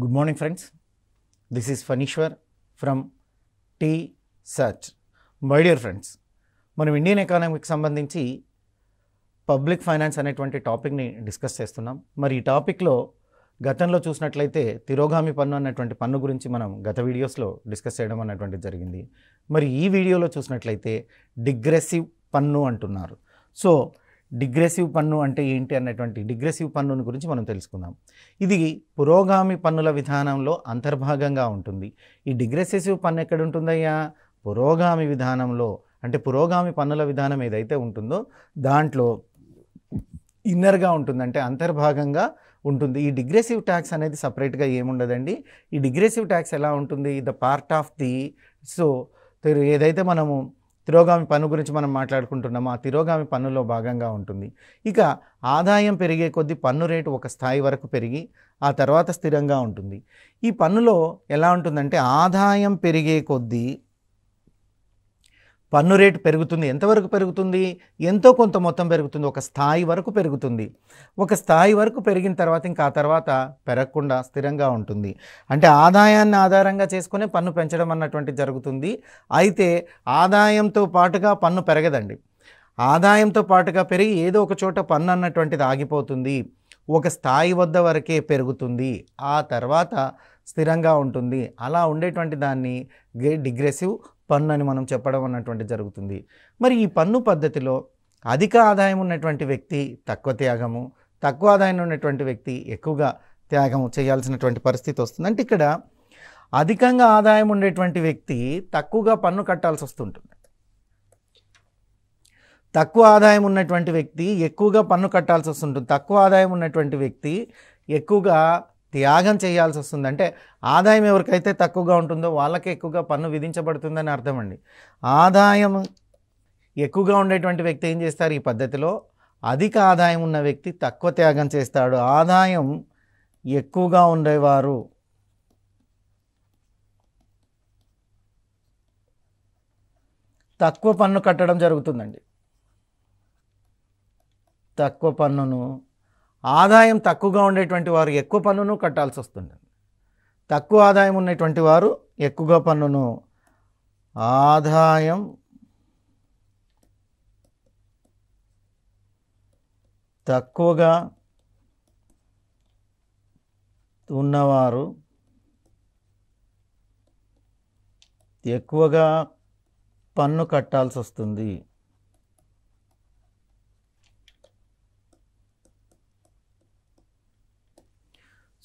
Good morning friends this is Phaneeshwar from T search my dear friends మనం Indian ఎకానమీకి సంబంధించి public finance అనేటువంటి టాపిక్ని డిస్కస్ చేస్తున్నాం. మరి ఈ టాపిక్లో గతంలో చూసినట్లయితే తిరోగామి పన్ను అన్నటువంటి పన్ను గురించి మనం గత వీడియోస్లో డిస్కస్ చేయడం అన్నటువంటిది జరిగింది. మరి ఈ వీడియోలో చూసినట్లయితే డిగ్రెసివ్ పన్ను అంటున్నారు. సో డిగ్రెసివ్ పన్ను అంటే ఏంటి అన్నటువంటి డిగ్రెసివ్ పన్నుని గురించి మనం తెలుసుకుందాం. ఇది పురోగామి పన్నుల విధానంలో అంతర్భాగంగా ఉంటుంది. ఈ డిగ్రెసివ్ పన్ను ఎక్కడ ఉంటుందయ్యా పురోగామి విధానంలో. అంటే పురోగామి పన్నుల విధానం ఏదైతే ఉంటుందో దాంట్లో ఇన్నర్గా ఉంటుంది. అంటే అంతర్భాగంగా ఉంటుంది. ఈ డిగ్రెసివ్ ట్యాక్స్ అనేది సపరేట్గా ఏముండదండి? ఈ డిగ్రెసివ్ ట్యాక్స్ ఎలా ఉంటుంది? The part of the so ఏదైతే మనము తిరోగామి పన్ను గురించి మనం మాట్లాడుకుంటున్నాము? ఆ తిరోగామి పన్నులో భాగంగా ఉంటుంది. ఇక ఆదాయం పెరిగే కొద్దీ పన్ను రేటు ఒక స్థాయి వరకు పెరిగి ఆ తర్వాత స్థిరంగా ఉంటుంది. ఈ పన్నులో ఎలా ఉంటుందంటే ఆదాయం పెరిగే కొద్దీ పన్ను రేటు పెరుగుతుంది. ఎంతవరకు పెరుగుతుంది? ఎంతో కొంత మొత్తం పెరుగుతుంది. ఒక స్థాయి వరకు పెరుగుతుంది. ఒక స్థాయి వరకు పెరిగిన తర్వాత ఇంకా ఆ తర్వాత పెరగకుండా స్థిరంగా ఉంటుంది. అంటే ఆదాయాన్ని ఆధారంగా చేసుకునే పన్ను పెంచడం అన్నటువంటి జరుగుతుంది. అయితే ఆదాయంతో పాటుగా పన్ను పెరగదండి. ఆదాయంతో పాటుగా పెరిగి ఏదో ఒక చోట పన్ను అన్నటువంటిది ఆగిపోతుంది. ఒక స్థాయి వద్ద వరకే పెరుగుతుంది. ఆ తర్వాత స్థిరంగా ఉంటుంది. అలా ఉండేటువంటి దాన్ని డిగ్రెసివ్ పన్ను అని మనం చెప్పడం అన్నటువంటి జరుగుతుంది. మరి ఈ పన్ను పద్ధతిలో అధిక ఆదాయం ఉన్నటువంటి వ్యక్తి తక్కువ త్యాగము తక్కువ ఆదాయం ఉన్నటువంటి వ్యక్తి ఎక్కువగా త్యాగము చేయాల్సినటువంటి పరిస్థితి వస్తుంది. అంటే ఇక్కడ అధికంగా ఆదాయం ఉండేటువంటి వ్యక్తి తక్కువగా పన్ను కట్టాల్సి వస్తుంటుంది. తక్కువ ఆదాయం ఉన్నటువంటి వ్యక్తి ఎక్కువగా పన్ను కట్టాల్సి వస్తుంటుంది. తక్కువ ఆదాయం ఉన్నటువంటి వ్యక్తి ఎక్కువగా త్యాగం చేయాల్సి వస్తుంది అంటే ఆదాయం ఎవరికైతే తక్కువగా ఉంటుందో వాళ్ళకి ఎక్కువగా పన్ను విధించబడుతుందని అర్థం అండి. ఆదాయం ఎక్కువగా ఉండేటువంటి వ్యక్తి ఏం చేస్తారు ఈ పద్ధతిలో? అధిక ఆదాయం ఉన్న వ్యక్తి తక్కువ త్యాగం చేస్తాడు. ఆదాయం ఎక్కువగా ఉండేవారు. తక్కువ పన్ను కట్టడం జరుగుతుందండి. తక్కువ పన్నును ఆదాయం తక్కువగా ఉండేటువంటి వారు ఎక్కువ పన్నును కట్టాల్సి వస్తుంది తక్కువ ఆదాయం ఉన్నటువంటి వారు ఎక్కువగా పన్నును ఆదాయం తక్కువగా ఉన్నవారు ఎక్కువగా పన్ను కట్టాల్సి వస్తుంది.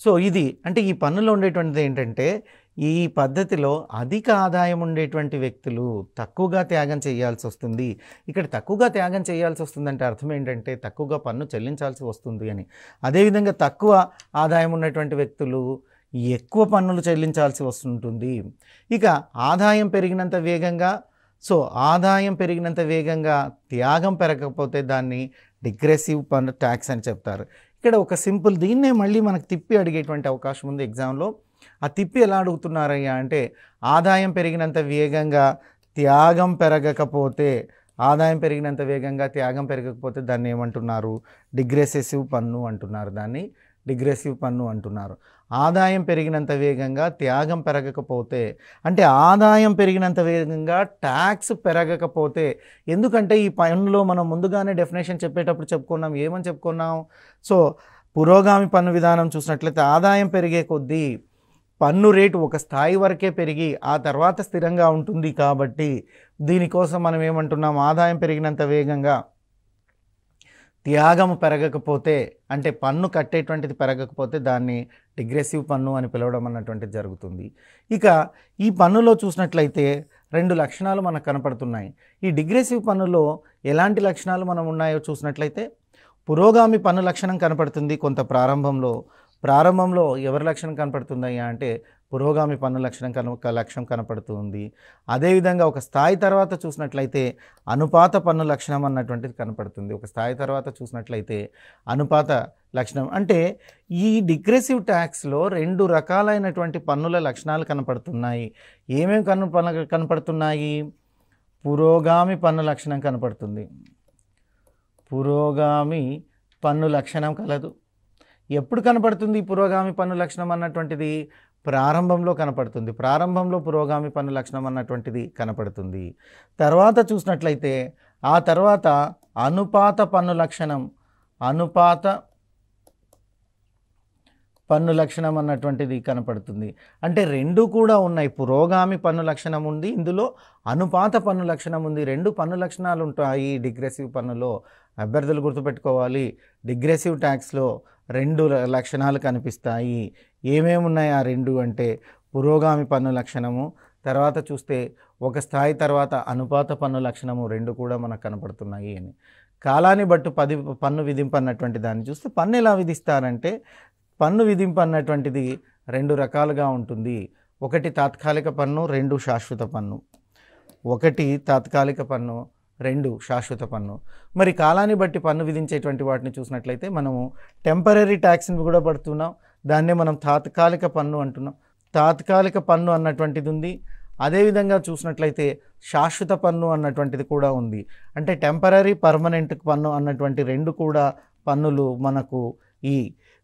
సో ఇది అంటే ఈ పన్నులో ఉండేటువంటిది ఏంటంటే ఈ పద్ధతిలో అధిక ఆదాయం ఉండేటువంటి వ్యక్తులు తక్కువగా త్యాగం చేయాల్సి వస్తుంది. ఇక్కడ తక్కువగా త్యాగం చేయాల్సి వస్తుందంటే అర్థం ఏంటంటే తక్కువగా పన్ను చెల్లించాల్సి వస్తుంది అని. అదేవిధంగా తక్కువ ఆదాయం ఉన్నటువంటి వ్యక్తులు ఎక్కువ పన్నులు చెల్లించాల్సి వస్తుంటుంది. ఇక ఆదాయం పెరిగినంత వేగంగా సో ఆదాయం పెరిగినంత వేగంగా త్యాగం పెరగకపోతే దాన్ని డిగ్రెసివ్ పన్ను ట్యాక్స్ అని చెప్తారు. ఇక్కడ ఒక సింపుల్ దీన్నే మళ్ళీ మనకు తిప్పి అడిగేటువంటి అవకాశం ఉంది ఎగ్జామ్లో. ఆ తిప్పి ఎలా అడుగుతున్నారయ్యా అంటే ఆదాయం పెరిగినంత వేగంగా త్యాగం పెరగకపోతే ఆదాయం పెరిగినంత వేగంగా త్యాగం పెరగకపోతే దాన్ని ఏమంటున్నారు? డిగ్రెసెసివ్ పన్ను అంటున్నారు దాన్ని. డిగ్రెసివ్ పన్ను అంటున్నారు. ఆదాయం పెరిగినంత వేగంగా త్యాగం పెరగకపోతే అంటే ఆదాయం పెరిగినంత వేగంగా ట్యాక్స్ పెరగకపోతే ఎందుకంటే ఈ పన్నులో మనం ముందుగానే డెఫినేషన్ చెప్పేటప్పుడు చెప్పుకున్నాం ఏమని చెప్పుకున్నాం? సో పురోగామి పన్ను విధానం చూసినట్లయితే ఆదాయం పెరిగే కొద్దీ పన్ను రేటు ఒక స్థాయి వరకే పెరిగి ఆ తర్వాత స్థిరంగా ఉంటుంది కాబట్టి దీనికోసం మనం ఏమంటున్నాం? ఆదాయం పెరిగినంత వేగంగా త్యాగము పెరగకపోతే అంటే పన్ను కట్టేటువంటిది పెరగకపోతే దాన్ని డిగ్రెసివ్ పన్ను అని పిలవడం అన్నటువంటిది జరుగుతుంది. ఇక ఈ పన్నులో చూసినట్లయితే రెండు లక్షణాలు మనకు కనపడుతున్నాయి. ఈ డిగ్రెసివ్ పన్నులో ఎలాంటి లక్షణాలు మనం ఉన్నాయో చూసినట్లయితే పురోగామి పన్ను లక్షణం కనపడుతుంది కొంత ప్రారంభంలో. ప్రారంభంలో ఎవరి లక్షణం కనపడుతుందయ్యా అంటే పురోగామి పన్ను లక్షణం కన లక్ష్యం కనపడుతుంది. అదేవిధంగా ఒక స్థాయి తర్వాత చూసినట్లయితే అనుపాత పన్ను లక్షణం అన్నటువంటిది కనపడుతుంది. ఒక స్థాయి తర్వాత చూసినట్లయితే అనుపాత లక్షణం అంటే ఈ డిగ్రెసివ్ ట్యాక్స్లో రెండు రకాలైనటువంటి పన్నుల లక్షణాలు కనపడుతున్నాయి. ఏమేమి కన్ను పన్ను కనపడుతున్నాయి? పురోగామి పన్ను లక్షణం కనపడుతుంది. పురోగామి పన్ను లక్షణం కలదు. ఎప్పుడు కనపడుతుంది పురోగామి పన్ను లక్షణం అన్నటువంటిది? ప్రారంభంలో కనపడుతుంది. ప్రారంభంలో పురోగామి పన్ను లక్షణం అన్నటువంటిది కనపడుతుంది. తర్వాత చూసినట్లయితే ఆ తర్వాత అనుపాత పన్ను లక్షణం అనుపాత పన్ను లక్షణం అన్నటువంటిది కనపడుతుంది. అంటే రెండు కూడా ఉన్నాయి. పురోగామి పన్ను లక్షణం ఉంది ఇందులో అనుపాత పన్ను లక్షణం ఉంది. రెండు పన్ను లక్షణాలు ఉంటాయి డిగ్రెసివ్ పన్నులో. అభ్యర్థులు గుర్తుపెట్టుకోవాలి. డిగ్రెసివ్ ట్యాక్స్లో రెండు లక్షణాలు కనిపిస్తాయి. ఏమేమి ఉన్నాయి ఆ రెండు అంటే పురోగామి పన్ను లక్షణము తర్వాత చూస్తే ఒక స్థాయి తర్వాత అనుపాత పన్ను లక్షణము రెండు కూడా మనకు కనపడుతున్నాయి అని. కాలాన్ని బట్టి పది పన్ను విధింపు అన్నటువంటి దాన్ని చూస్తే పన్ను ఎలా విధిస్తారంటే పన్ను విధింపు అన్నటువంటిది రెండు రకాలుగా ఉంటుంది. ఒకటి తాత్కాలిక పన్ను రెండు శాశ్వత పన్ను. ఒకటి తాత్కాలిక పన్ను రెండు శాశ్వత పన్ను. మరి కాలాన్ని బట్టి పన్ను విధించేటువంటి వాటిని చూసినట్లయితే మనము టెంపరీ ట్యాక్స్ని కూడా పడుతున్నాం. దాన్నే మనం తాత్కాలిక పన్ను అంటున్నాం. తాత్కాలిక పన్ను అన్నటువంటిది ఉంది అదేవిధంగా చూసినట్లయితే శాశ్వత పన్ను అన్నటువంటిది కూడా ఉంది. అంటే టెంపరీ పర్మనెంట్ పన్ను అన్నటువంటి రెండు కూడా పన్నులు మనకు ఈ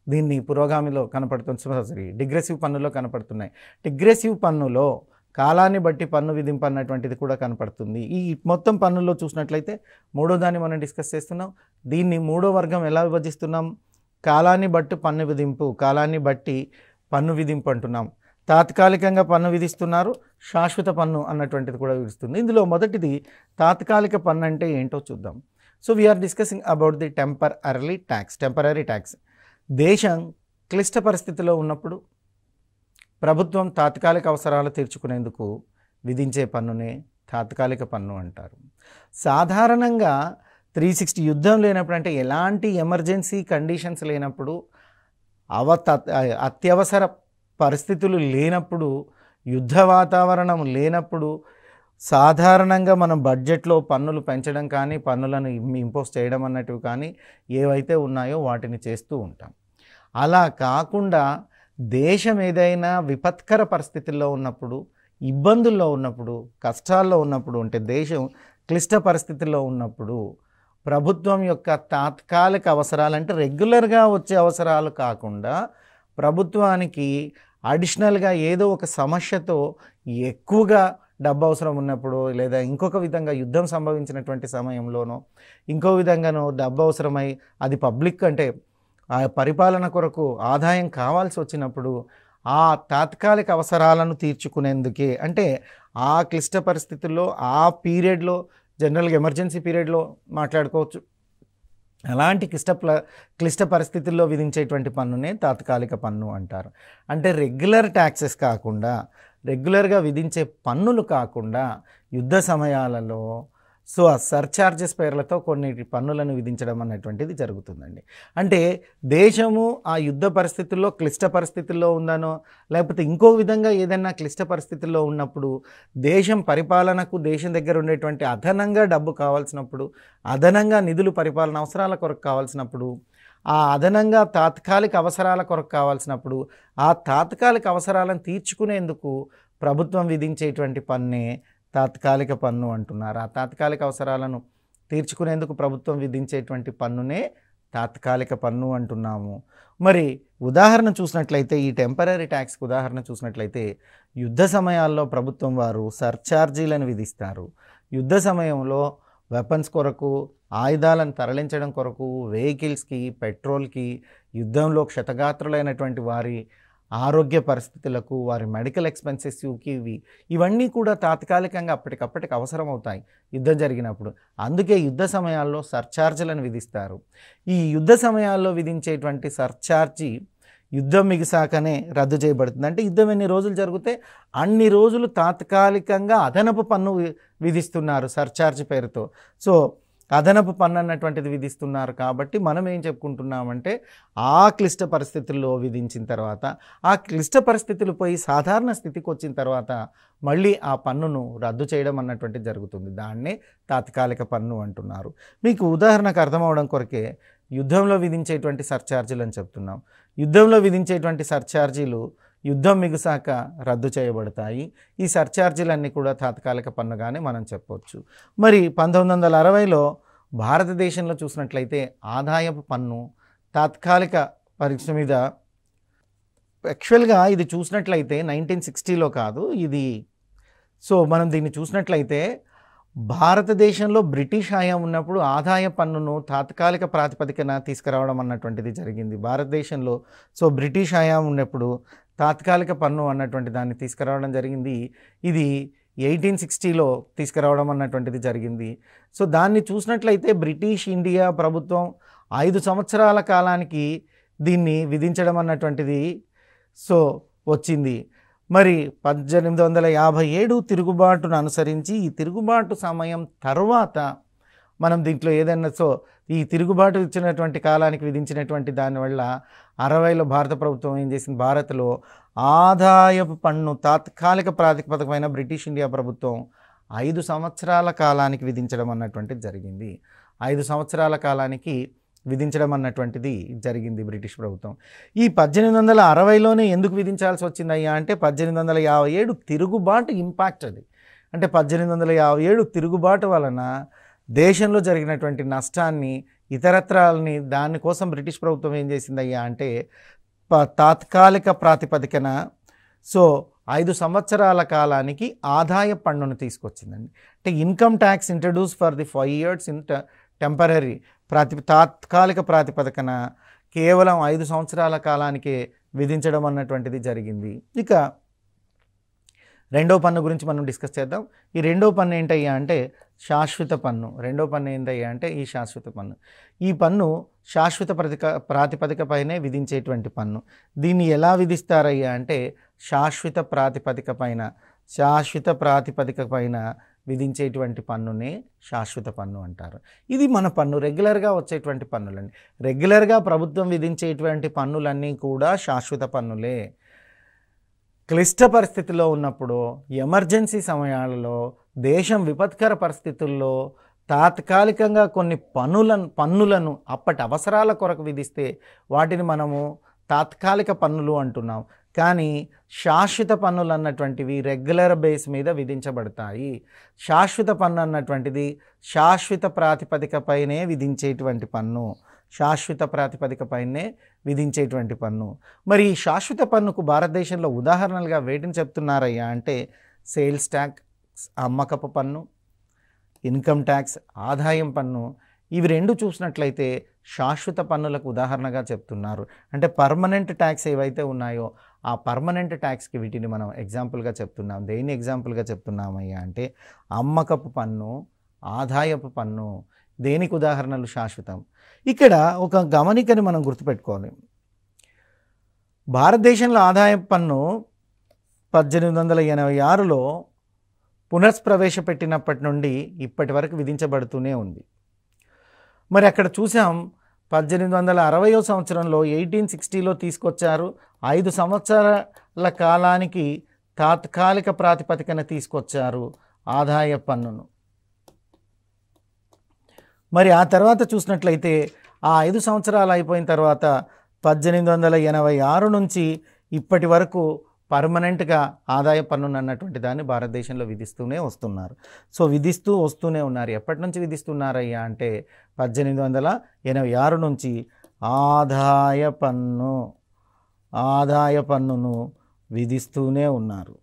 దీన్ని పురోగామిలో కనపడుతుంది సారీ డిగ్రెసివ్ పన్నులో కనపడుతున్నాయి. డిగ్రెసివ్ పన్నులో కాలాన్ని బట్టి పన్ను విధింపు అన్నటువంటిది కూడా కనపడుతుంది. ఈ మొత్తం పన్నుల్లో చూసినట్లయితే మూడో దాన్ని మనం డిస్కస్ చేస్తున్నాం. దీన్ని మూడో వర్గం ఎలా విభజిస్తున్నాం? కాలాన్ని బట్టి పన్ను విధింపు కాలాన్ని బట్టి పన్ను విధింపు అంటున్నాం. తాత్కాలికంగా పన్ను విధిస్తున్నారు శాశ్వత పన్ను అన్నటువంటిది కూడా విధిస్తుంది. ఇందులో మొదటిది తాత్కాలిక పన్ను అంటే ఏంటో చూద్దాం. So we are discussing about the temporarily tax temporary tax దేశం క్లిష్ట పరిస్థితిలో ఉన్నప్పుడు ప్రభుత్వం తాత్కాలిక అవసరాలు తీర్చుకునేందుకు విధించే పన్నునే తాత్కాలిక పన్ను అంటారు. సాధారణంగా త్రీ సిక్స్టీ యుద్ధం లేనప్పుడు అంటే ఎలాంటి ఎమర్జెన్సీ కండిషన్స్ లేనప్పుడు అవత అత్యవసర పరిస్థితులు లేనప్పుడు యుద్ధ వాతావరణం లేనప్పుడు సాధారణంగా మనం బడ్జెట్లో పన్నులు పెంచడం కానీ పన్నులను ఇంపోజ్ చేయడం అన్నటివి కానీ ఏవైతే ఉన్నాయో వాటిని చేస్తూ ఉంటాం. అలా కాకుండా దేశం ఏదైనా విపత్కర పరిస్థితుల్లో ఉన్నప్పుడు ఇబ్బందుల్లో ఉన్నప్పుడు కష్టాల్లో ఉన్నప్పుడు అంటే దేశం క్లిష్ట పరిస్థితుల్లో ఉన్నప్పుడు ప్రభుత్వం యొక్క తాత్కాలిక అవసరాలు అంటే రెగ్యులర్గా వచ్చే అవసరాలు కాకుండా ప్రభుత్వానికి అడిషనల్గా ఏదో ఒక సమస్యతో ఎక్కువగా డబ్బు అవసరం ఉన్నప్పుడు లేదా ఇంకొక విధంగా యుద్ధం సంభవించినటువంటి సమయంలోనో ఇంకో విధంగానో డబ్బు అవసరమై అది పబ్లిక్ అంటే ఆ పరిపాలన కొరకు ఆదాయం కావాల్సి వచ్చినప్పుడు ఆ తాత్కాలిక అవసరాలను తీర్చుకునేందుకే అంటే ఆ క్లిష్ట పరిస్థితుల్లో ఆ పీరియడ్లో జనరల్గా ఎమర్జెన్సీ పీరియడ్లో మాట్లాడుకోవచ్చు. అలాంటి క్లిష్ట ప్ల క్లిష్ట పరిస్థితుల్లో విధించేటువంటి పన్నునే తాత్కాలిక పన్ను అంటారు. అంటే రెగ్యులర్ ట్యాక్సెస్ కాకుండా రెగ్యులర్గా విధించే పన్నులు కాకుండా యుద్ధ సమయాలలో సో ఆ సర్చార్జెస్ పేర్లతో కొన్ని పన్నులను విధించడం అనేటువంటిది జరుగుతుందండి. అంటే దేశము ఆ యుద్ధ పరిస్థితుల్లో క్లిష్ట పరిస్థితుల్లో ఉందనో లేకపోతే ఇంకో విధంగా ఏదైనా క్లిష్ట పరిస్థితుల్లో ఉన్నప్పుడు దేశం పరిపాలనకు దేశం దగ్గర ఉండేటువంటి అదనంగా డబ్బు కావాల్సినప్పుడు అదనంగా నిధులు పరిపాలన అవసరాల కొరకు కావాల్సినప్పుడు ఆ అదనంగా తాత్కాలిక అవసరాల కొరకు కావాల్సినప్పుడు ఆ తాత్కాలిక అవసరాలను తీర్చుకునేందుకు ప్రభుత్వం విధించేటువంటి పన్నే తాత్కాలిక పన్ను అంటున్నారు. ఆ తాత్కాలిక అవసరాలను తీర్చుకునేందుకు ప్రభుత్వం విధించేటువంటి పన్నునే తాత్కాలిక పన్ను అంటున్నాము. మరి ఉదాహరణ చూసినట్లయితే ఈ టెంపరీ ట్యాక్స్కి ఉదాహరణ చూసినట్లయితే యుద్ధ సమయాల్లో ప్రభుత్వం వారు సర్ఛార్జీలను విధిస్తారు. యుద్ధ సమయంలో వెపన్స్ కొరకు ఆయుధాలను తరలించడం కొరకు వెహికల్స్కి పెట్రోల్కి యుద్ధంలో క్షతగాత్రులైనటువంటి వారి ఆరోగ్య పరిస్థితులకు వారి మెడికల్ ఎక్స్పెన్సెస్కి ఇవి ఇవన్నీ కూడా తాత్కాలికంగా అప్పటికప్పటికి అవసరం అవుతాయి యుద్ధం జరిగినప్పుడు. అందుకే యుద్ధ సమయాల్లో సర్ఛార్జీలను విధిస్తారు. ఈ యుద్ధ సమయాల్లో విధించేటువంటి సర్చార్జీ యుద్ధం మిగిసాకనే రద్దు చేయబడుతుంది. అంటే యుద్ధం ఎన్ని రోజులు జరిగితే అన్ని రోజులు తాత్కాలికంగా అదనపు పన్ను వి- విధిస్తున్నారు సర్చార్జ్ పేరుతో. సో అదనపు పన్ను అన్నటువంటిది విధిస్తున్నారు కాబట్టి మనం ఏం చెప్పుకుంటున్నామంటే ఆ క్లిష్ట పరిస్థితుల్లో విధించిన తర్వాత ఆ క్లిష్ట పరిస్థితులు పోయి సాధారణ స్థితికి వచ్చిన తర్వాత మళ్ళీ ఆ పన్నును రద్దు చేయడం అన్నటువంటిది జరుగుతుంది. దాన్నే తాత్కాలిక పన్ను అంటున్నారు. మీకు ఉదాహరణకు అర్థమవడం కొరకే యుద్ధంలో విధించేటువంటి సర్ఛార్జీలు అని చెప్తున్నాం. యుద్ధంలో విధించేటువంటి సర్ఛార్జీలు యుద్ధం మిగుసాక రద్దు చేయబడతాయి. ఈ సర్చార్జీలన్నీ కూడా తాత్కాలిక పన్నుగానే మనం చెప్పవచ్చు మరి పంతొమ్మిది వందల అరవైలో భారతదేశంలో చూసినట్లయితే ఆదాయపు పన్ను తాత్కాలిక పరీక్ష మీద యాక్చువల్గా ఇది చూసినట్లయితే నైన్టీన్ సిక్స్టీలో కాదు ఇది సో మనం దీన్ని చూసినట్లయితే భారతదేశంలో బ్రిటిష్ హయాం ఉన్నప్పుడు ఆదాయ పన్నును తాత్కాలిక ప్రాతిపదికన తీసుకురావడం అన్నటువంటిది జరిగింది భారతదేశంలో. సో బ్రిటిష్ హయాం ఉన్నప్పుడు తాత్కాలిక పన్ను అన్నటువంటి దాన్ని తీసుకురావడం జరిగింది. ఇది ఎయిటీన్ సిక్స్టీలో తీసుకురావడం అన్నటువంటిది జరిగింది. సో దాన్ని చూసినట్లయితే బ్రిటిష్ ఇండియా ప్రభుత్వం ఐదు సంవత్సరాల కాలానికి దీన్ని విధించడం అన్నటువంటిది సో వచ్చింది. మరి పద్దెనిమిది వందల యాభై ఏడు తిరుగుబాటును అనుసరించి ఈ తిరుగుబాటు సమయం తర్వాత మనం దీంట్లో ఏదైనా సో ఈ తిరుగుబాటు ఇచ్చినటువంటి కాలానికి విధించినటువంటి దానివల్ల అరవైలో భారత ప్రభుత్వం ఏం చేసింది? భారత్లో ఆదాయపు పన్ను తాత్కాలిక ప్రాతిపదికమైన బ్రిటిష్ ఇండియా ప్రభుత్వం ఐదు సంవత్సరాల కాలానికి విధించడం అన్నటువంటిది జరిగింది. ఐదు సంవత్సరాల కాలానికి విధించడం అన్నటువంటిది జరిగింది బ్రిటిష్ ప్రభుత్వం. ఈ పద్దెనిమిది వందల అరవైలోనే ఎందుకు విధించాల్సి వచ్చిందయ్యా అంటే పద్దెనిమిది వందల యాభై ఏడు తిరుగుబాటు ఇంపాక్ట్ అది. అంటే పద్దెనిమిది వందల యాభై ఏడు తిరుగుబాటు వలన దేశంలో జరిగినటువంటి నష్టాన్ని ఇతరత్రాలని దానికోసం బ్రిటిష్ ప్రభుత్వం ఏం చేసిందయ్యా అంటే ప- తాత్కాలిక ప్రాతిపదికన సో ఐదు సంవత్సరాల కాలానికి ఆదాయ పన్నును తీసుకొచ్చిందండి. అంటే income tax introduce for the five years in temporary ప్రాతి తాత్కాలిక ప్రాతిపదికన కేవలం ఐదు సంవత్సరాల కాలానికే విధించడం అన్నటువంటిది జరిగింది. ఇక రెండో పన్ను గురించి మనం డిస్కస్ చేద్దాం. ఈ రెండో పన్ను ఏంటయ్యా అంటే శాశ్వత పన్ను. రెండో పన్ను ఏంటయ్యా అంటే ఈ శాశ్వత పన్ను. ఈ పన్ను శాశ్వత ప్రతిక ప్రాతిపదికపైనే విధించేటువంటి పన్ను. దీన్ని ఎలా విధిస్తారయ్యా అంటే శాశ్వత ప్రాతిపదిక పైన శాశ్వత ప్రాతిపదిక పైన విధించేటువంటి పన్నునే శాశ్వత పన్ను అంటారు. ఇది మన పన్ను. రెగ్యులర్గా వచ్చేటువంటి పన్నులండి. రెగ్యులర్గా ప్రభుత్వం విధించేటువంటి పన్నులన్నీ కూడా శాశ్వత పన్నులే. క్లిష్ట పరిస్థితిలో ఉన్నప్పుడు ఎమర్జెన్సీ సమయాలలో దేశం విపత్కర పరిస్థితుల్లో తాత్కాలికంగా కొన్ని పన్నులను పన్నులను అప్పటి అవసరాల కొరకు విధిస్తే వాటిని మనము తాత్కాలిక పన్నులు అంటున్నాం. కానీ శాశ్వత పన్నులు అన్నటువంటివి రెగ్యులర్ బేస్ మీద విధించబడతాయి. శాశ్వత పన్ను అన్నటువంటిది శాశ్వత ప్రాతిపదికపైనే విధించేటువంటి పన్ను. శాశ్వత ప్రాతిపదికపైనే విధించేటువంటి పన్ను. మరి ఈ శాశ్వత పన్నుకు భారతదేశంలో ఉదాహరణలుగా వేటిని చెప్తున్నారయ్యా అంటే సేల్స్ ట్యాక్స్ అమ్మకపు పన్ను ఇన్కమ్ ట్యాక్స్ ఆదాయం పన్ను ఇవి రెండు చూసినట్లయితే శాశ్వత పన్నులకు ఉదాహరణగా చెప్తున్నారు. అంటే పర్మనెంట్ ట్యాక్స్ ఏవైతే ఉన్నాయో ఆ పర్మనెంట్ ట్యాక్స్కి వీటిని మనం ఎగ్జాంపుల్గా చెప్తున్నాం. దేని ఎగ్జాంపుల్గా చెప్తున్నామయ్యా అంటే అమ్మకపు పన్ను ఆదాయపు పన్ను దేనికి ఉదాహరణలు శాశ్వతం? ఇక్కడ ఒక గమనికని మనం గుర్తుపెట్టుకోవాలి. భారతదేశంలో ఆదాయపు పన్ను పద్దెనిమిది వందల ఎనభై ఆరులో పునఃప్రవేశపెట్టినప్పటి నుండి ఇప్పటి వరకు విధించబడుతూనే ఉంది. మరి అక్కడ చూసాం పద్దెనిమిది వందల అరవయో సంవత్సరంలో ఎయిటీన్ సిక్స్టీలో తీసుకొచ్చారు. ఐదు సంవత్సరాల కాలానికి తాత్కాలిక ప్రాతిపదికన తీసుకొచ్చారు ఆదాయ పన్నును. మరి ఆ తర్వాత చూసినట్లయితే ఆ ఐదు సంవత్సరాలు అయిపోయిన తర్వాత పద్దెనిమిది వందల ఎనభై ఆరు నుంచి ఇప్పటి వరకు పర్మనెంట్గా ఆదాయ పన్నును అన్నటువంటి దాన్ని భారతదేశంలో విధిస్తూనే వస్తున్నారు. సో విధిస్తూ వస్తూనే ఉన్నారు. ఎప్పటి నుంచి విధిస్తున్నారయ్యా అంటే పద్దెనిమిది వందల ఎనభై ఆరు నుంచి ఆదాయ పన్ను ఆదాయ పన్నును విధిస్తూనే ఉన్నారు.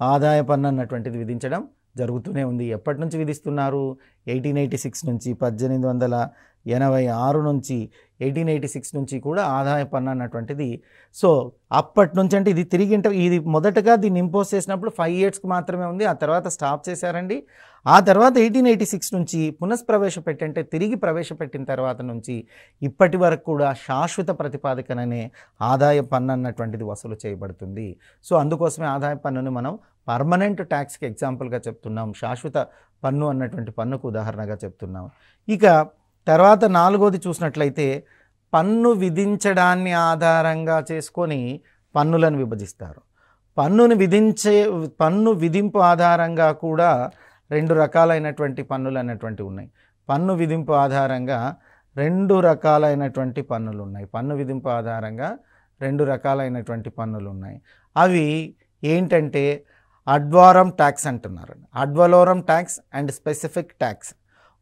ఆదాయ పన్ను అన్నటువంటిది విధించడం జరుగుతూనే ఉంది. ఎప్పటి నుంచి విధిస్తున్నారు? ఎయిటీన్ ఎయిటీ సిక్స్ నుంచి పద్దెనిమిది వందల ఎనభై ఆరు నుంచి ఎయిటీన్ ఎయిటీ సిక్స్ నుంచి కూడా ఆదాయ పన్ను అన్నటువంటిది. సో అప్పటి నుంచి అంటే ఇది తిరిగి ఇది మొదటగా దీన్ని ఇంపోజ్ చేసినప్పుడు ఫైవ్ ఇయర్స్కి మాత్రమే ఉంది. ఆ తర్వాత స్టాప్ చేశారండి. ఆ తర్వాత ఎయిటీన్ ఎయిటీ సిక్స్ నుంచి పునఃప్రవేశపెట్టి అంటే తిరిగి ప్రవేశపెట్టిన తర్వాత నుంచి ఇప్పటి వరకు కూడా శాశ్వత ప్రతిపాదకననే ఆదాయ పన్ను అన్నటువంటిది వసూలు చేయబడుతుంది. సో అందుకోసమే ఆదాయ పన్నుని మనం పర్మనెంట్ ట్యాక్స్కి ఎగ్జాంపుల్గా చెప్తున్నాం. శాశ్వత పన్ను అన్నటువంటి పన్నుకు ఉదాహరణగా చెప్తున్నాం. ఇక తర్వాత నాలుగోది చూసినట్లయితే పన్ను విధించడాన్ని ఆధారంగా చేసుకొని పన్నులను విభజిస్తారు. పన్నును విధించే పన్ను విధింపు ఆధారంగా కూడా రెండు రకాలైనటువంటి పన్నులు అనేటువంటివి ఉన్నాయి. పన్ను విధింపు ఆధారంగా రెండు రకాలైనటువంటి పన్నులు ఉన్నాయి. పన్ను విధింపు ఆధారంగా రెండు రకాలైనటువంటి పన్నులు ఉన్నాయి. అవి ఏంటంటే అడ్వారం ట్యాక్స్ అంటున్నారు. Ad valorem tax and specific tax.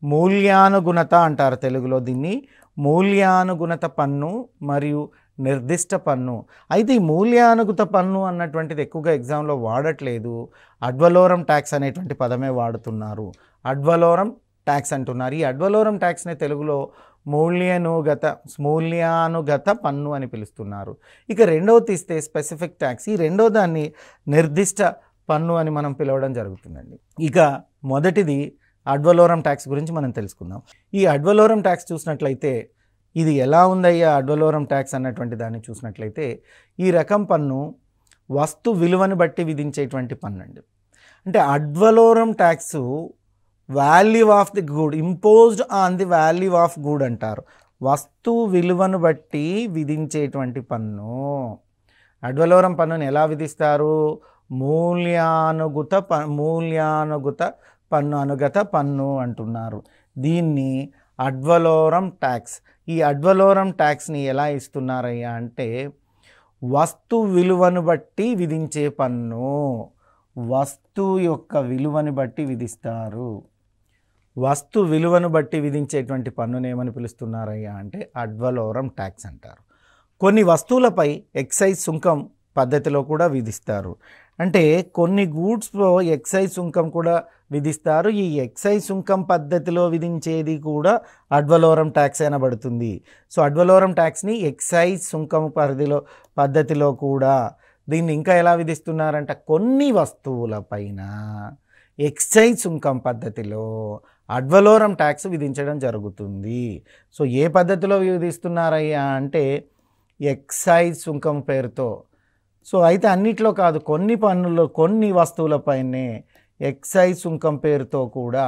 మూల్యానుగుణత అంటారు తెలుగులో దీన్ని. మూల్యానుగుణత పన్ను మరియు నిర్దిష్ట పన్ను. అయితే ఈ మూల్యానుగుత పన్ను అన్నటువంటిది ఎక్కువగా ఎగ్జామ్లో వాడట్లేదు. అడ్వలోరం ట్యాక్స్ అనేటువంటి పదమే వాడుతున్నారు. అడ్వలోరం ట్యాక్స్ అంటున్నారు. ఈ అడ్వలోరం ట్యాక్స్ని తెలుగులో మూల్యనుగత మూల్యానుగత పన్ను అని పిలుస్తున్నారు. ఇక రెండవ తీస్తే స్పెసిఫిక్ ట్యాక్స్. ఈ రెండో దాన్ని నిర్దిష్ట పన్ను అని మనం పిలవడం జరుగుతుందండి. ఇక మొదటిది అడ్వలోరం ట్యాక్స్ గురించి మనం తెలుసుకుందాం. ఈ అడ్వలోరం ట్యాక్స్ చూసినట్లయితే ఇది ఎలా ఉందయ్యా అడ్వలోరం ట్యాక్స్ అన్నటువంటి దాన్ని చూసినట్లయితే ఈ రకం పన్ను వస్తు విలువను బట్టి విధించేటువంటి పన్ను అండి అంటే ad valorem tax value of the good imposed on the value of good అంటారు. వస్తు విలువను బట్టి విధించేటువంటి పన్ను. అడ్వలోరం పన్నుని ఎలా విధిస్తారు? మూల్యానుగుత ప మూల్యానుగుత పన్ను అనుగత పన్ను అంటున్నారు. దీన్ని అడ్వలోరం ట్యాక్స్. ఈ అడ్వలోరం ట్యాక్స్ని ఎలా ఇస్తున్నారయ్యా అంటే వస్తు విలువను బట్టి విధించే పన్ను. వస్తువు యొక్క విలువను బట్టి విధిస్తారు. వస్తు విలువను బట్టి విధించేటువంటి పన్నును ఏమని పిలుస్తున్నారయ్యా అంటే అడ్వలోరం ట్యాక్స్ అంటారు. కొన్ని వస్తువులపై ఎక్సైజ్ సుంకం పద్ధతిలో కూడా విధిస్తారు. అంటే కొన్ని గూడ్స్లో ఎక్సైజ్ సుంకం కూడా విధిస్తారు. ఈ ఎక్సైజ్ సుంకం పద్ధతిలో విధించేది కూడా అడ్వలోరం ట్యాక్స్ అనబడుతుంది సో అడ్వలోరం ట్యాక్స్ని ఎక్సైజ్ సుంకం పరిధిలో పద్ధతిలో కూడా దీన్ని ఇంకా ఎలా విధిస్తున్నారంట? కొన్ని వస్తువులపైన ఎక్సైజ్ సుంకం పద్ధతిలో అడ్వలోరం ట్యాక్స్ విధించడం జరుగుతుంది. సో ఏ పద్ధతిలో విధిస్తున్నారయ్యా అంటే ఎక్సైజ్ సుంకం పేరుతో సో అయితే అన్నిట్లో కాదు కొన్ని పన్నులు కొన్ని వస్తువులపైనే ఎక్సైజ్ సుంకం పేరుతో కూడా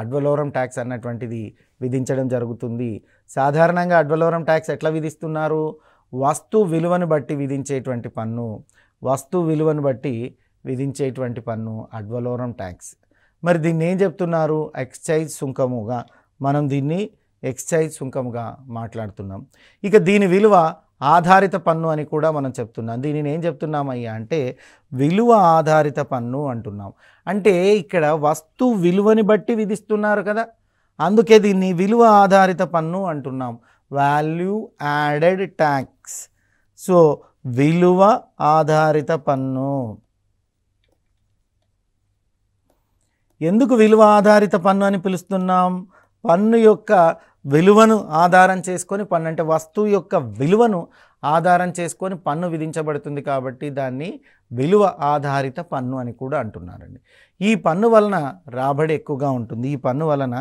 అడ్వలోరం ట్యాక్స్ అన్నటువంటిది విధించడం జరుగుతుంది. సాధారణంగా అడ్వలోరం ట్యాక్స్ ఎట్లా విధిస్తున్నారు? వస్తు విలువను బట్టి విధించేటువంటి పన్ను వస్తు విలువను బట్టి విధించేటువంటి పన్ను అడ్వలోరం ట్యాక్స్. మరి దీన్ని ఏం చెప్తున్నారు? ఎక్సైజ్ సుంకముగా మనం దీన్ని ఎక్సైజ్ సుంకముగా మాట్లాడుతున్నాం. ఇక దీని విలువ ఆధారిత పన్ను అని కూడా మనం చెప్తున్నాం. దీనిని ఏం చెప్తున్నామయ్యా అంటే విలువ ఆధారిత పన్ను అంటున్నాం. అంటే ఇక్కడ వస్తు విలువని బట్టి విధిస్తున్నారు కదా. అందుకే దీన్ని విలువ ఆధారిత పన్ను అంటున్నాం. Value added tax. సో విలువ ఆధారిత పన్ను. ఎందుకు విలువ ఆధారిత పన్ను అని పిలుస్తున్నాం? పన్ను యొక్క విలువను ఆధారం చేసుకొని పన్ను అంటే వస్తువు యొక్క విలువను ఆధారం చేసుకొని పన్ను విధించబడుతుంది కాబట్టి దాన్ని విలువ ఆధారిత పన్ను అని కూడా అంటున్నారండి. ఈ పన్ను వలన రాబడి ఎక్కువగా ఉంటుంది. ఈ పన్ను వలన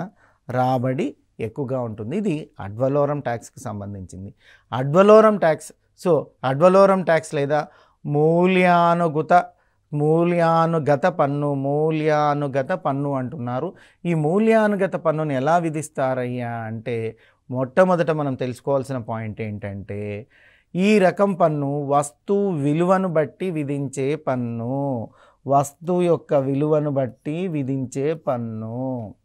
రాబడి ఎక్కువగా ఉంటుంది. ఇది అడ్వలోరం ట్యాక్స్కి సంబంధించింది. Ad valorem tax so ad valorem tax లేదా మూల్యానుగుత మూల్యానుగత పన్ను మూల్యానుగత పన్ను అంటున్నారు. ఈ మూల్యానుగత పన్నుని ఎలా విధిస్తారయ్యా అంటే మొట్టమొదట మనం తెలుసుకోవాల్సిన పాయింట్ ఏంటంటే ఈ రకం పన్ను వస్తువు విలువను బట్టి విధించే పన్ను వస్తువు యొక్క విలువను బట్టి విధించే పన్ను.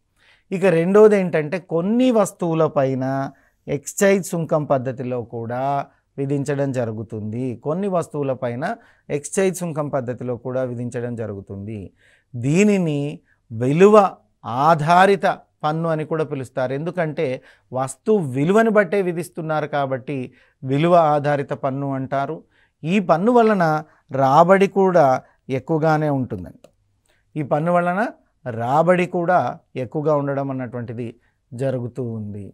ఇక రెండోది ఏంటంటే కొన్ని వస్తువులపైన ఎక్సైజ్ సుంకం పద్ధతిలో కూడా విధించడం జరుగుతుంది. కొన్ని వస్తువులపైన ఎక్స్చేంజ్ సుంకం పద్ధతిలో కూడా విధించడం జరుగుతుంది. దీనిని విలువ ఆధారిత పన్ను అని కూడా పిలుస్తారు. ఎందుకంటే వస్తు విలువను బట్టే విధిస్తున్నారు కాబట్టి విలువ ఆధారిత పన్ను అంటారు. ఈ పన్ను వలన రాబడి కూడా ఎక్కువగానే ఉంటుందండి. ఈ పన్ను వలన రాబడి కూడా ఎక్కువగా ఉండడం అన్నటువంటిది జరుగుతూ ఉంది.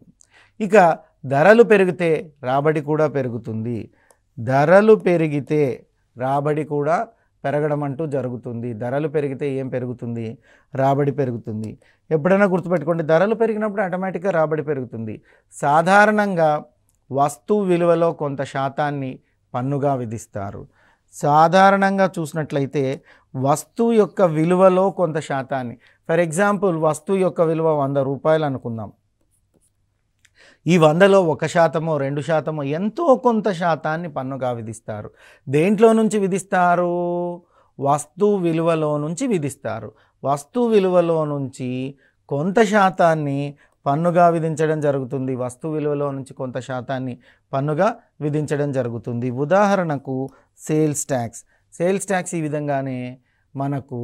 ఇక ధరలు పెరిగితే రాబడి కూడా పెరుగుతుంది. ధరలు పెరిగితే రాబడి కూడా పెరగడం అంటూ జరుగుతుంది. ధరలు పెరిగితే ఏం పెరుగుతుంది? రాబడి పెరుగుతుంది. ఎప్పుడైనా గుర్తుపెట్టుకోండి ధరలు పెరిగినప్పుడు ఆటోమేటిక్గా రాబడి పెరుగుతుంది. సాధారణంగా వస్తువు విలువలో కొంత శాతాన్ని పన్నుగా విధిస్తారు. సాధారణంగా చూసినట్లయితే వస్తువు యొక్క విలువలో కొంత శాతాన్ని ఫర్ ఎగ్జాంపుల్ వస్తువు యొక్క విలువ వంద రూపాయలు అనుకుందాం. ఈ వందలో ఒక శాతమో రెండు శాతమో ఎంతో కొంత శాతాన్ని పన్నుగా విధిస్తారు. దేంట్లో నుంచి విధిస్తారు? వస్తు విలువలో నుంచి విధిస్తారు. వస్తు విలువలో నుంచి కొంత శాతాన్ని పన్నుగా విధించడం జరుగుతుంది. వస్తు విలువలో నుంచి కొంత శాతాన్ని పన్నుగా విధించడం జరుగుతుంది. ఉదాహరణకు సేల్స్ ట్యాక్స్. సేల్స్ ట్యాక్స్ ఈ విధంగానే మనకు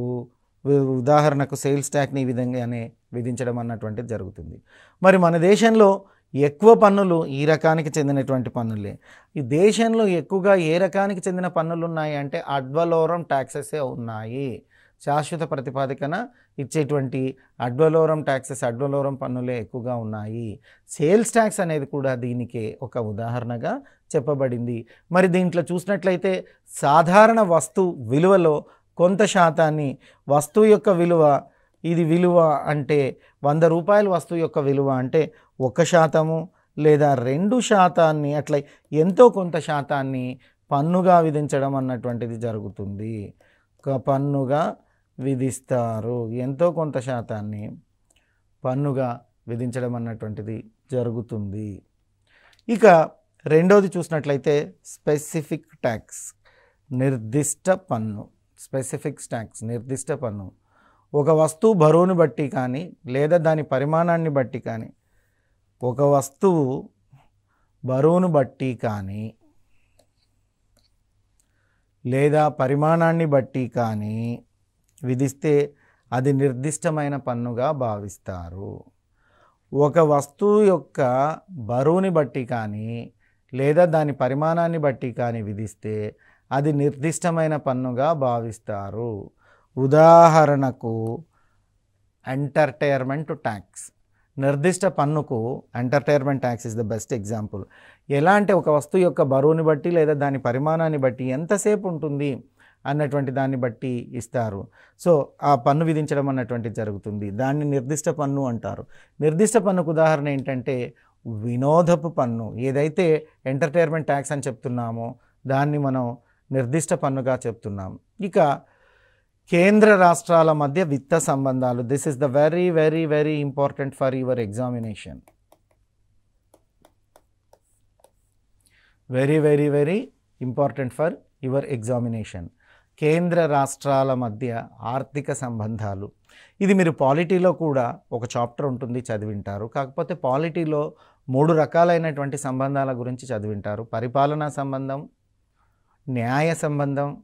ఉదాహరణకు సేల్స్ ట్యాక్ని ఈ విధంగానే విధించడం అన్నటువంటిది జరుగుతుంది. మరి మన దేశంలో ఎక్కువ పన్నులు ఈ రకానికి చెందినటువంటి పన్నులే. ఈ దేశంలో ఎక్కువగా ఏ రకానికి చెందిన పన్నులు ఉన్నాయి అంటే అడ్వలోరం ట్యాక్సెసే ఉన్నాయి. శాశ్వత ప్రతిపాదికన ఇచ్చేటువంటి అడ్వలోరం ట్యాక్సెస్ అడ్వలోరం పన్నులే ఎక్కువగా ఉన్నాయి. సేల్స్ ట్యాక్స్ అనేది కూడా దీనికే ఒక ఉదాహరణగా చెప్పబడింది. మరి దీంట్లో చూసినట్లయితే సాధారణ వస్తు విలువలో కొంత శాతాన్ని వస్తువు యొక్క విలువ ఇది విలువ అంటే వంద రూపాయల వస్తువు యొక్క విలువ అంటే ఒక శాతము లేదా రెండు శాతాన్ని అట్లా ఎంతో కొంత శాతాన్ని పన్నుగా విధించడం అన్నటువంటిది జరుగుతుంది. ఒక పన్నుగా విధిస్తారు. ఎంతో కొంత శాతాన్ని పన్నుగా విధించడం అన్నటువంటిది జరుగుతుంది. ఇక రెండోది చూసినట్లయితే స్పెసిఫిక్ ట్యాక్స్ నిర్దిష్ట పన్ను స్పెసిఫిక్ ట్యాక్స్ నిర్దిష్ట పన్ను. ఒక వస్తువు బరువును బట్టి కానీ లేదా దాని పరిమాణాన్ని బట్టి కానీ ఒక వస్తువు బరువును బట్టి కానీ లేదా పరిమాణాన్ని బట్టి కానీ విధిస్తే అది నిర్దిష్టమైన పన్నుగా భావిస్తారు. ఒక వస్తువు యొక్క బరువుని బట్టి కానీ లేదా దాని పరిమాణాన్ని బట్టి కానీ విధిస్తే అది నిర్దిష్టమైన పన్నుగా భావిస్తారు. ఉదాహరణకు ఎంటర్టైన్మెంట్ ట్యాక్స్ నిర్దిష్ట పన్నుకు entertainment tax is the best example ఎలా అంటే ఒక వస్తువు యొక్క బరువుని బట్టి లేదా దాని పరిమాణాన్ని బట్టి ఎంతసేపు ఉంటుంది అన్నటువంటి దాన్ని బట్టి ఇస్తారు. సో ఆ పన్ను విధించడం అన్నటువంటిది జరుగుతుంది. దాన్ని నిర్దిష్ట పన్ను అంటారు. నిర్దిష్ట పన్నుకు ఉదాహరణ ఏంటంటే వినోదపు పన్ను. ఏదైతే ఎంటర్టైన్మెంట్ ట్యాక్స్ అని చెప్తున్నామో దాన్ని మనం నిర్దిష్ట పన్నుగా చెప్తున్నాం. ఇక కేంద్ర రాష్ట్రాల మధ్య విత్త సంబంధాలు. This is the very very very important for your examination very very very important for your examination కేంద్ర రాష్ట్రాల మధ్య ఆర్థిక సంబంధాలు. ఇది మీరు పాలిటీలో కూడా ఒక చాప్టర్ ఉంటుంది చదివింటారు. కాకపోతే పాలిటీలో మూడు రకాలైనటువంటి సంబంధాల గురించి చదివింటారు. పరిపాలనా సంబంధం న్యాయ సంబంధం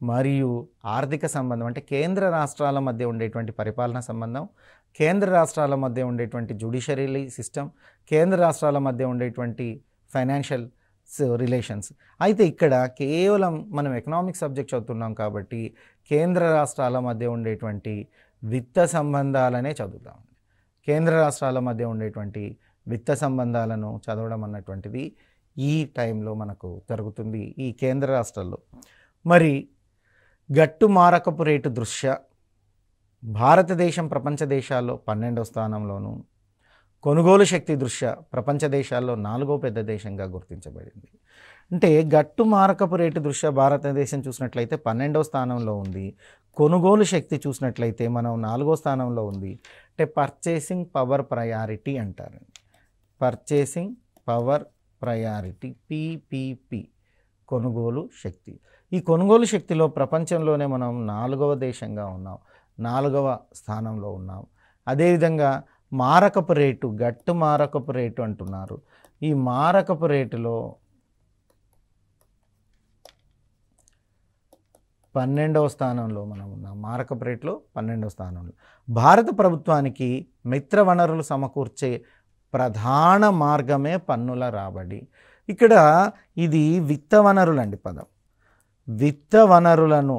మరియు ఆర్థిక సంబంధం అంటే కేంద్ర రాష్ట్రాల మధ్య ఉండేటువంటి పరిపాలనా సంబంధం కేంద్ర రాష్ట్రాల మధ్య ఉండేటువంటి జుడిషరీ సిస్టమ్ కేంద్ర రాష్ట్రాల మధ్య ఉండేటువంటి ఫైనాన్షియల్ రిలేషన్స్. అయితే ఇక్కడ కేవలం మనం ఎకనామిక్ సబ్జెక్ట్ చదువుతున్నాం కాబట్టి కేంద్ర రాష్ట్రాల మధ్య ఉండేటువంటి విత్త సంబంధాలనే చదువుతాం. కేంద్ర రాష్ట్రాల మధ్య ఉండేటువంటి విత్త సంబంధాలను చదవడం అన్నటువంటిది ఈ టైంలో మనకు జరుగుతుంది ఈ కేంద్ర రాష్ట్రాల్లో. మరి గట్టు మారకపు రేటు దృష్ట్యా భారతదేశం ప్రపంచ దేశాల్లో పన్నెండవ స్థానంలోను కొనుగోలు శక్తి దృష్ట్యా ప్రపంచ దేశాల్లో నాలుగో పెద్ద దేశంగా గుర్తించబడింది. అంటే గట్టు మారకపు రేటు దృష్ట్యా భారతదేశం చూసినట్లయితే పన్నెండవ స్థానంలో ఉంది. కొనుగోలు శక్తి చూసినట్లయితే మనం నాలుగో స్థానంలో ఉంది. అంటే పర్చేసింగ్ పవర్ ప్రయారిటీ అంటారు. పర్చేసింగ్ పవర్ ప్రయారిటీ పీపీపీ కొనుగోలు శక్తి. ఈ కొనుగోలు శక్తిలో ప్రపంచంలోనే మనం నాలుగవ దేశంగా ఉన్నాం నాలుగవ స్థానంలో ఉన్నాం. అదేవిధంగా మారకపు రేటు గట్టు మారకపు రేటు అంటున్నారు. ఈ మారకపు రేటులో పన్నెండవ స్థానంలో మనం ఉన్నాం. మారకపు రేట్లో పన్నెండవ స్థానంలో. భారత ప్రభుత్వానికి మిత్ర వనరులు సమకూర్చే ప్రధాన మార్గమే పన్నుల రాబడి. ఇక్కడ ఇది విత్త వనరులండి పదం. విత్త వనరులను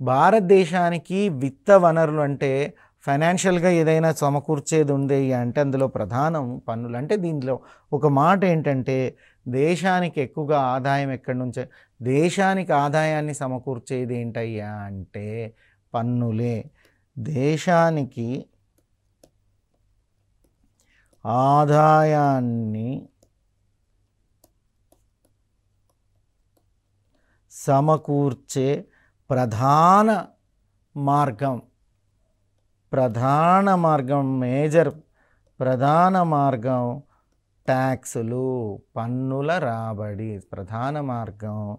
భారతదేశానికి విత్త వనరులు అంటే ఫైనాన్షియల్గా ఏదైనా సమకూర్చేది ఉంది అంటే అందులో ప్రధానం పన్నులు. అంటే దీనిలో ఒక మాట ఏంటంటే దేశానికి ఎక్కువగా ఆదాయం ఎక్కడి నుంచే దేశానికి ఆదాయాన్ని సమకూర్చేది ఏంటయ్యా అంటే పన్నులే. దేశానికి ఆదాయాన్ని సమకూర్చే ప్రధాన మార్గం ప్రధాన మార్గం మేజర్ ప్రధాన మార్గం ట్యాక్సులు పన్నుల రాబడి. ప్రధాన మార్గం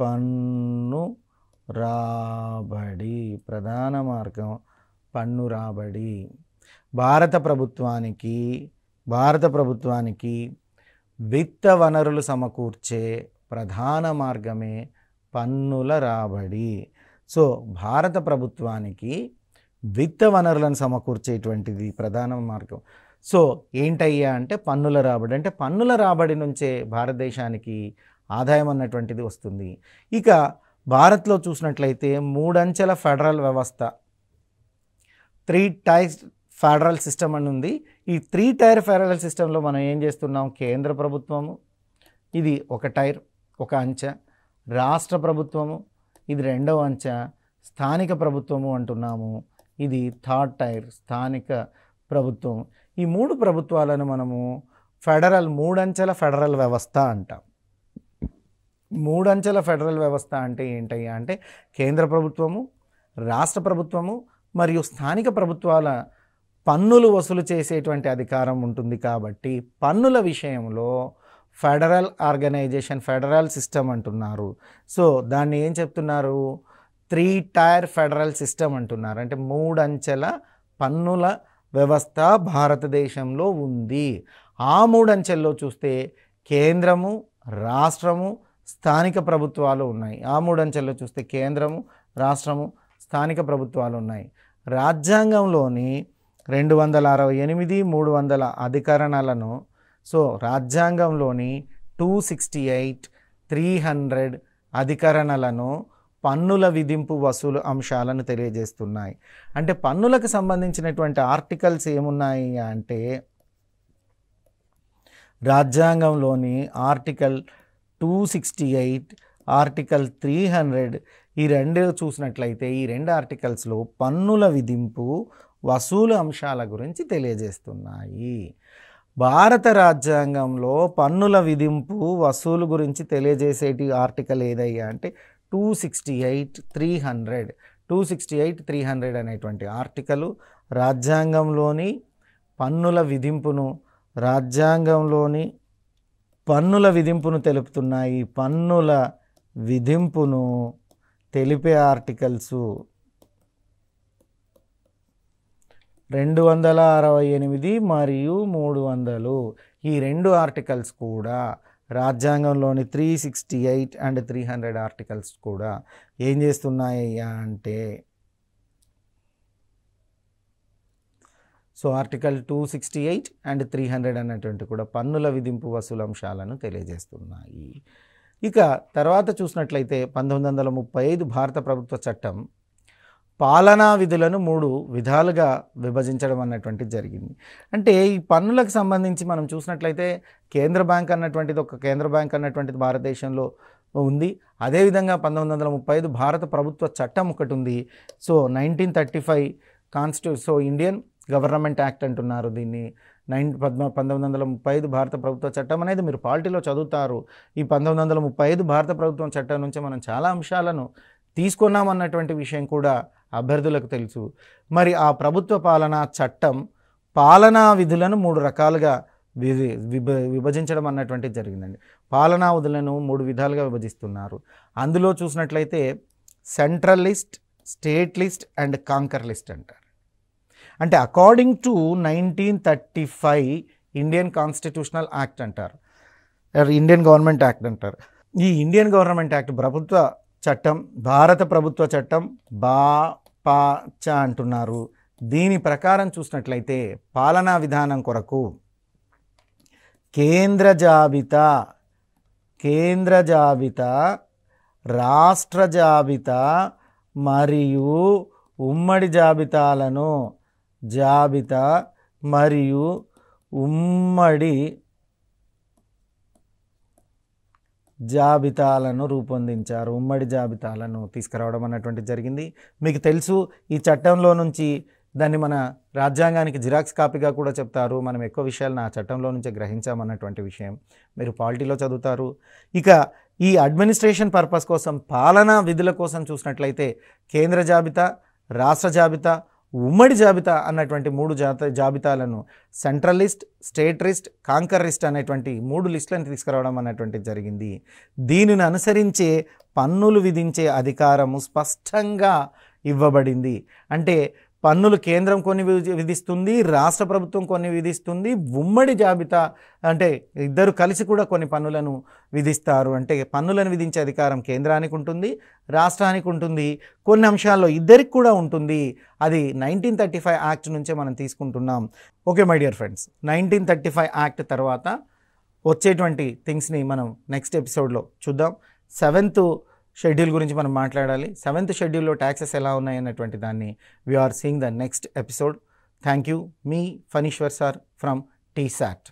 పన్ను రాబడి. ప్రధాన మార్గం పన్ను రాబడి. భారత ప్రభుత్వానికి భారత ప్రభుత్వానికి విత్త వనరులు సమకూర్చే ప్రధాన మార్గమే పన్నుల రాబడి. సో భారత ప్రభుత్వానికి విత్త వనరులను సమకూర్చేటువంటిది ప్రధాన మార్గం. సో ఏంటయ్యా అంటే పన్నుల రాబడి. అంటే పన్నుల రాబడి నుంచే భారతదేశానికి ఆదాయం అన్నటువంటిది వస్తుంది. ఇక భారత్లో చూసినట్లయితే మూడంచెల ఫెడరల్ వ్యవస్థ. త్రీ టైర్ ఫెడరల్ సిస్టమ్ అని ఉంది. ఈ త్రీ టైర్ ఫెడరల్ సిస్టంలో మనం ఏం చేస్తున్నాం? కేంద్ర ప్రభుత్వము. ఇది ఒక టైర్. ఒక అంచె. రాష్ట్ర ప్రభుత్వము ఇది రెండవ అంచె. స్థానిక ప్రభుత్వము అంటున్నాము ఇది థర్డ్ టైర్ స్థానిక ప్రభుత్వం. ఈ మూడు ప్రభుత్వాలను మనము ఫెడరల్ మూడంచెల ఫెడరల్ వ్యవస్థ అంటాం. మూడంచెల ఫెడరల్ వ్యవస్థ అంటే ఏంటయ్యా అంటే కేంద్ర ప్రభుత్వము రాష్ట్ర ప్రభుత్వము మరియు స్థానిక ప్రభుత్వాల పన్నులు వసూలు చేసేటువంటి అధికారం ఉంటుంది కాబట్టి పన్నుల విషయంలో ఫెడరల్ ఆర్గనైజేషన్ ఫెడరల్ సిస్టమ్ అంటున్నారు. సో దాన్ని ఏం చెప్తున్నారు? త్రీ టైర్ ఫెడరల్ సిస్టమ్ అంటున్నారు. అంటే మూడంచెల పన్నుల వ్యవస్థ భారతదేశంలో ఉంది. ఆ మూడంచెల్లో చూస్తే కేంద్రము రాష్ట్రము స్థానిక ప్రభుత్వాలు ఉన్నాయి. ఆ మూడంచెల్లో చూస్తే కేంద్రము రాష్ట్రము స్థానిక ప్రభుత్వాలు ఉన్నాయి. రాజ్యాంగంలోని రెండు వందల అరవై ఎనిమిది మూడు వందల అధికరణలను సో రాజ్యాంగంలోని two sixty eight three hundred అధికరణలను పన్నుల విధింపు వసూలు అంశాలను తెలియజేస్తున్నాయి. అంటే పన్నులకు సంబంధించినటువంటి ఆర్టికల్స్ ఏమున్నాయి అంటే రాజ్యాంగంలోని article two sixty eight article three hundred ఈ రెండు చూసినట్లయితే ఈ రెండు ఆర్టికల్స్లో పన్నుల విధింపు వసూలు అంశాల గురించి తెలియజేస్తున్నాయి. భారత రాజ్యాంగంలో పన్నుల విధింపు వసూలు గురించి తెలియజేసేటి ఆర్టికల్ ఏదయ్యా అంటే two sixty eight three hundred two sixty eight three hundred అనేటువంటి ఆర్టికలు రాజ్యాంగంలోని పన్నుల విధింపును రాజ్యాంగంలోని పన్నుల విధింపును తెలుపుతున్నాయి. పన్నుల విధింపును తెలిపే ఆర్టికల్సు రెండు వందల అరవై ఎనిమిది మరియు మూడు వందలు. ఈ రెండు ఆర్టికల్స్ కూడా రాజ్యాంగంలోని three sixty eight and three hundred articles కూడా ఏం చేస్తున్నాయ్యా అంటే so article two sixty eight and three hundred అన్నటువంటి కూడా పన్నుల విధింపు వసూలు అంశాలను తెలియజేస్తున్నాయి. ఇక తర్వాత చూసినట్లయితే పంతొమ్మిది వందల ముప్పై ఐదు భారత ప్రభుత్వ చట్టం పాలనా విధులను మూడు విధాలుగా విభజించడం అన్నటువంటి జరిగింది. అంటే ఈ పన్నులకు సంబంధించి మనం చూసినట్లయితే కేంద్ర బ్యాంక్ అన్నటువంటిది ఒక కేంద్ర బ్యాంక్ అన్నటువంటిది భారతదేశంలో ఉంది. అదేవిధంగా పంతొమ్మిది వందల ముప్పై ఐదు భారత ప్రభుత్వ చట్టం ఒకటి ఉంది. So nineteen thirty five constitution so Indian government act అంటున్నారు దీన్ని. నైన్ పద్మ పంతొమ్మిది వందల ముప్పై ఐదు భారత ప్రభుత్వ చట్టం అనేది మీరు పాలిటీలో చదువుతారు. ఈ పంతొమ్మిది వందల ముప్పై ఐదు భారత ప్రభుత్వం చట్టం నుంచి మనం చాలా అంశాలను తీసుకున్నామన్నటువంటి విషయం కూడా అభ్యర్థులకు తెలుసు. మరి ఆ ప్రభుత్వ పాలనా చట్టం పాలనా విధులను మూడు రకాలుగా విధి విభ విభజించడం అన్నటువంటిది జరిగిందండి. పాలనా విధులను మూడు విధాలుగా విభజిస్తున్నారు. అందులో చూసినట్లయితే central list state list and concurrent list అంటారు. అంటే according to nineteen thirty five Indian constitutional act అంటారు. ఇండియన్ గవర్నమెంట్ యాక్ట్ అంటారు. ఈ ఇండియన్ గవర్నమెంట్ యాక్ట్ ప్రభుత్వ చట్టం భారత ప్రభుత్వ చట్టం బా పా చ అంటున్నారు. దీని ప్రకారం చూసినట్లయితే పాలనా విధానం కొరకు కేంద్ర జాబితా కేంద్ర జాబితా రాష్ట్ర జాబితా మరియు ఉమ్మడి జాబితాలను జాబితా మరియు ఉమ్మడి జాబితాలను రూపొందించారు. ఉమ్మడి జాబితాలను తీసుకురావడం అన్నటువంటి జరిగింది. మీకు తెలుసు ఈ చట్టంలో నుంచి దాన్ని మన రాజ్యాంగానికి జిరాక్స్ కాపీగా కూడా చెప్తారు. మనం ఎక్కువ విషయాలను ఆ చట్టంలో నుంచే గ్రహించామన్నటువంటి విషయం. మీరు పాలిటీలో చదువుతారు. ఇక ఈ అడ్మినిస్ట్రేషన్ పర్పస్ కోసం పాలనా విధుల కోసం చూసినట్లయితే కేంద్ర జాబితా రాష్ట్ర జాబితా ఉమ్మడి జాబితా అన్నటువంటి మూడు జాత జాబితాలను సెంట్రలిస్ట్ స్టేట్ అనేటువంటి మూడు లిస్టులను తీసుకురావడం అన్నటువంటి జరిగింది. దీనిని అనుసరించే పన్నులు విధించే అధికారము స్పష్టంగా ఇవ్వబడింది. అంటే పన్నులు కేంద్రం కొన్ని విధి- విధిస్తుంది రాష్ట్ర ప్రభుత్వం కొన్ని విధిస్తుంది ఉమ్మడి జాబితా అంటే ఇద్దరు కలిసి కూడా కొన్ని పన్నులను విధిస్తారు. అంటే పన్నులను విధించే అధికారం కేంద్రానికి ఉంటుంది రాష్ట్రానికి ఉంటుంది. కొన్ని అంశాల్లో ఇద్దరికి కూడా ఉంటుంది. అది నైన్టీన్ థర్టీ ఫైవ్ యాక్ట్ నుంచే మనం తీసుకుంటున్నాం. Okay my dear friends. Nineteen thirty five act తర్వాత వచ్చేటువంటి థింగ్స్ని మనం నెక్స్ట్ ఎపిసోడ్లో చూద్దాం. సెవెంత్ షెడ్యూల్ గురించి మనం మాట్లాడాలి. సెవెంత్ షెడ్యూల్లో ట్యాక్సెస్ ఎలా ఉన్నాయి అన్నటువంటి దాన్ని we are seeing the next episode thank you me Phaneeshwar sir from T SAT